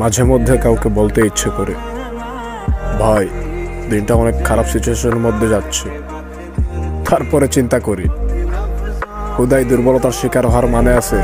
মাঝে মধ্যে কাউকে বলতে ইচ্ছে করে। ভাই, দিনটা অনেক খারাপ সিচুয়েশনের মধ্যে যাচ্ছে। তারপরে চিন্তা করি। হুদাই দুর্বলতার শিকার হওয়ার মানে আছে?